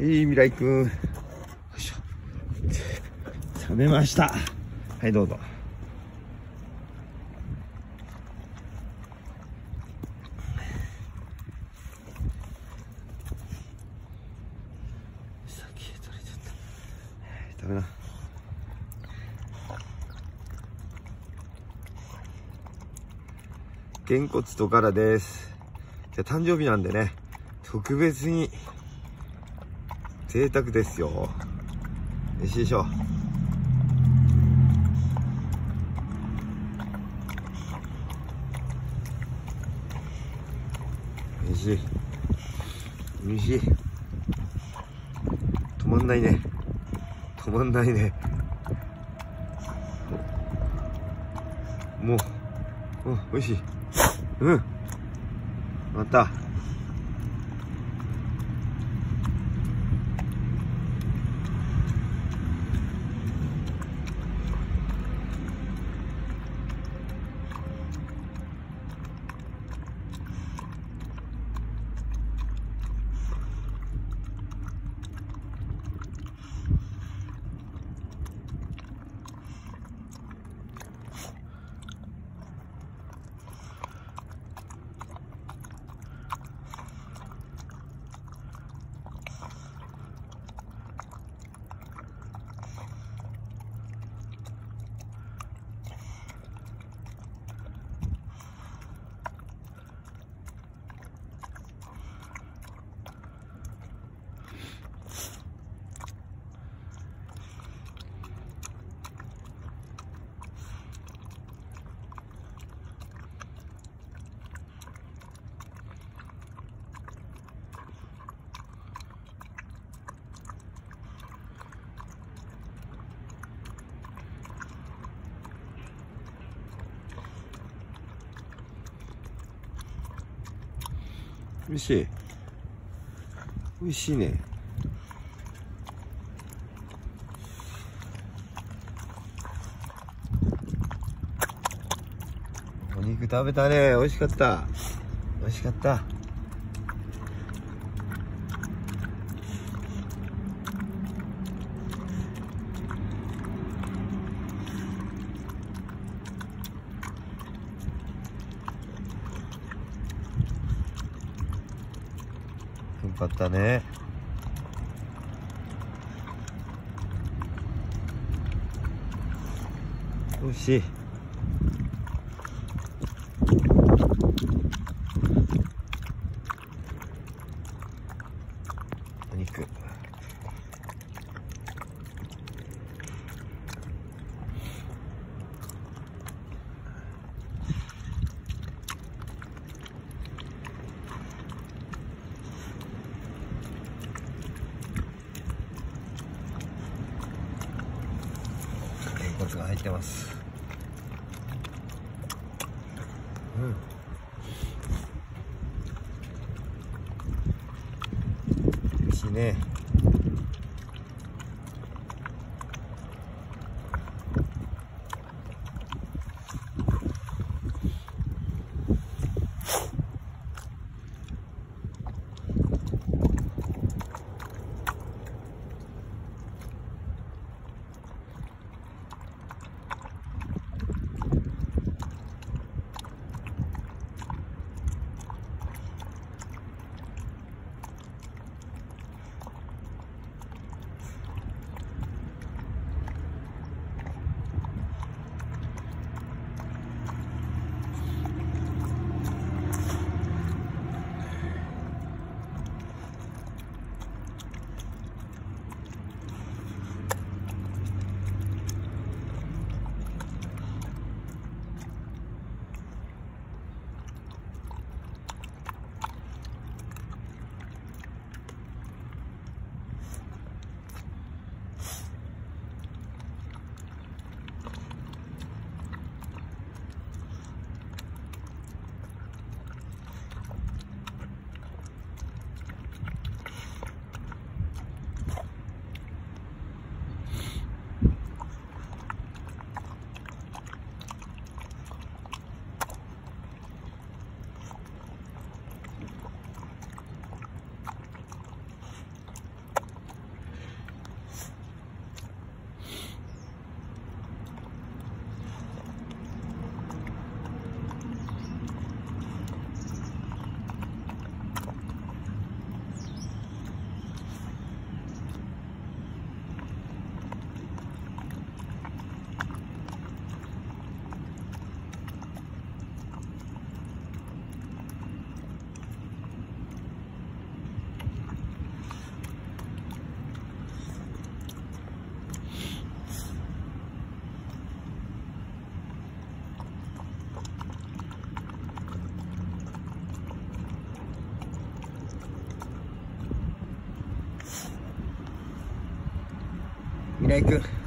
いい未来くん。よいしょ。冷めました。はい、どうぞ。先へ取れちゃった。ダメだ。げんこつとからです。じゃあ誕生日なんでね、特別に贅沢ですよ。よいしょよいしょ。おいしい。おいしい。止まんないね。止まんないね。もう、もう、おいしい。うん。また。美味しい。美味しいね。お肉食べたね。美味しかった。美味しかった。かったね。美味しい。お肉。げんこつが入ってます。うん。美味しいね。Minekel.